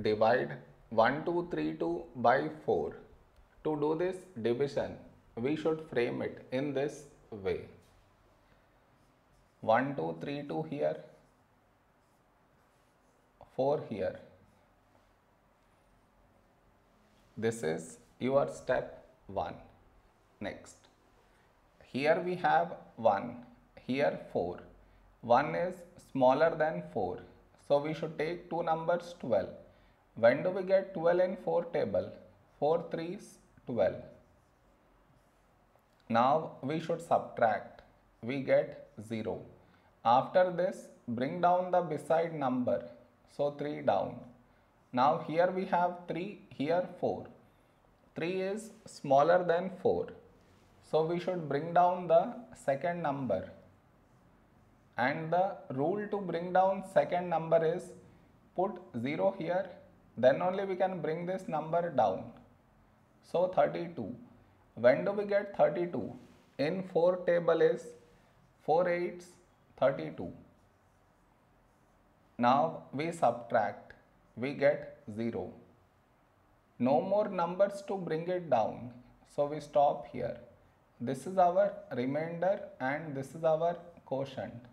divide 1232 by 4. To do this division, we should frame it in this way. 1232 here, 4 here. This is your step 1. Next. Here we have 1, here 4. 1 is smaller than 4. So we should take two numbers 12. When do we get 12 in 4 table? 4 3s 12. Now we should subtract. We get 0. After this bring down the beside number. So 3 down. Now here we have 3, here 4. 3 is smaller than 4. So we should bring down the second number. And the rule to bring down second number is put 0 here then only we can bring this number down. So 32. When do we get 32? In 4 table is 4 8s 32. Now we subtract. We get 0. No more numbers to bring it down. So we stop here. This is our remainder and this is our quotient.